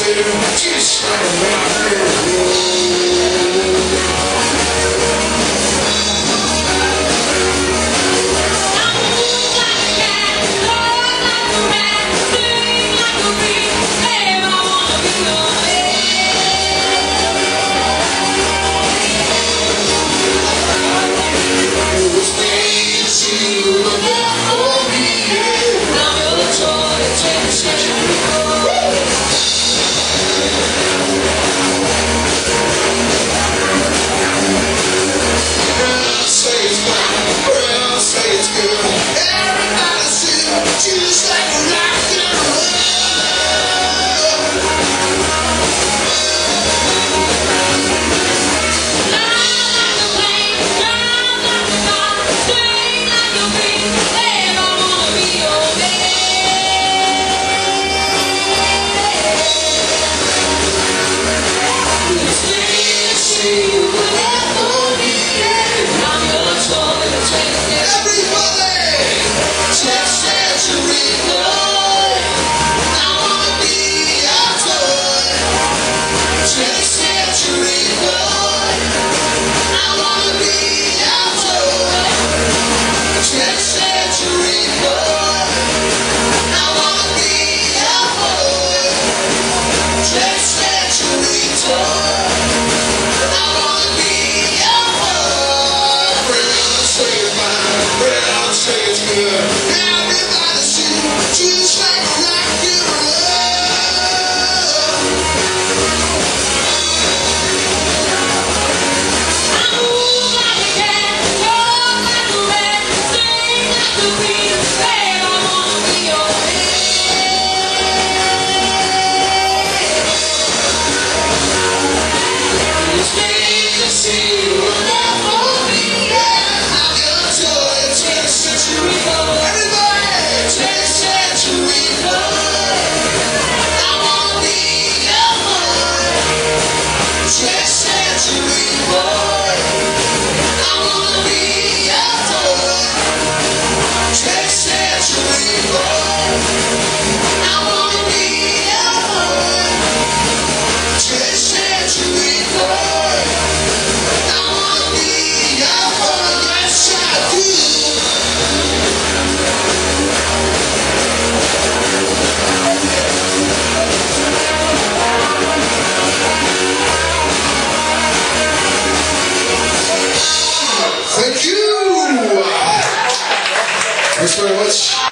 just like a see. See very much.